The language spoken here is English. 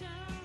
shine.